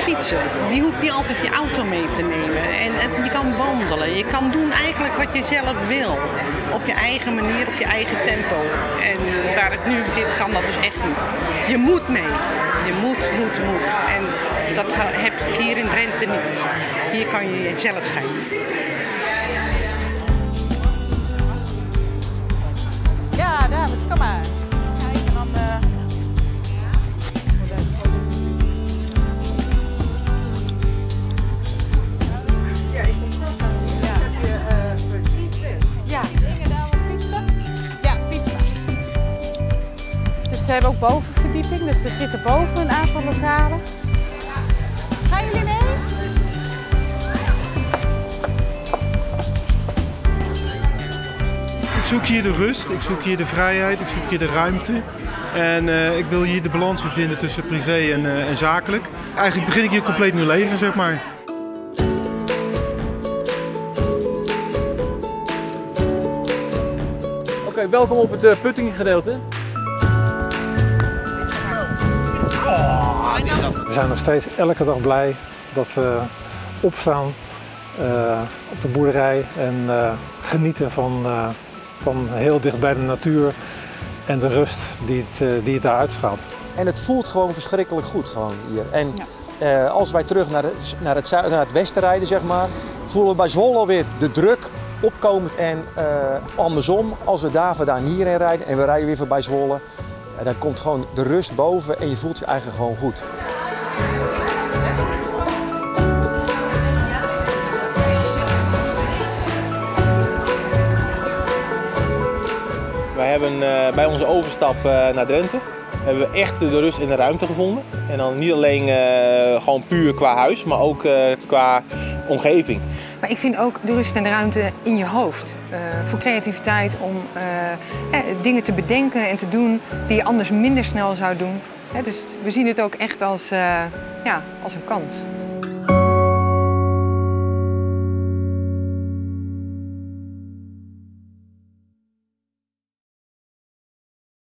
fietsen. Je hoeft niet altijd je auto mee te nemen. En, en je kan wandelen. Je kan doen eigenlijk wat je zelf wil. Op je eigen manier, op je eigen tempo. En waar ik nu zit, kan dat dus echt niet. Je moet mee. Je moet, moet, moet. En dat heb ik hier in Drenthe niet. Hier kan je jezelf zijn. Ze hebben ook bovenverdieping, dus er zitten boven een aantal lokalen. Gaan jullie mee? Ik zoek hier de rust, ik zoek hier de vrijheid, ik zoek hier de ruimte. En eh, ik wil hier de balans vinden tussen privé en, eh, en zakelijk. Eigenlijk begin ik hier een compleet nieuw leven, zeg maar. Oké, welkom op het uh, puttinggedeelte. Zijn nog steeds elke dag blij dat we opstaan eh, op de boerderij en eh, genieten van, eh, van heel dicht bij de natuur en de rust die het, die het daar uitstraalt. En het voelt gewoon verschrikkelijk goed gewoon hier. En eh, als wij terug naar, het- naar, het, zuiden, naar het westen rijden, zeg maar, voelen we bij Zwolle alweer de druk opkomen. En eh, andersom, als we daar vandaan hierheen rijden en we rijden weer voorbij Zwolle, dan komt gewoon de rust boven en je voelt je eigenlijk gewoon goed. Wij hebben eh, bij onze overstap eh, naar Drenthe hebben we echt de rust in de ruimte gevonden. En dan niet alleen eh, gewoon puur qua huis, maar ook qua omgeving. Maar ik vind ook de rust en de ruimte in je hoofd. voor creativiteit, om dingen te bedenken en te doen die je anders minder snel zou doen. Dus we zien het ook echt als, eh, ja, als een kans.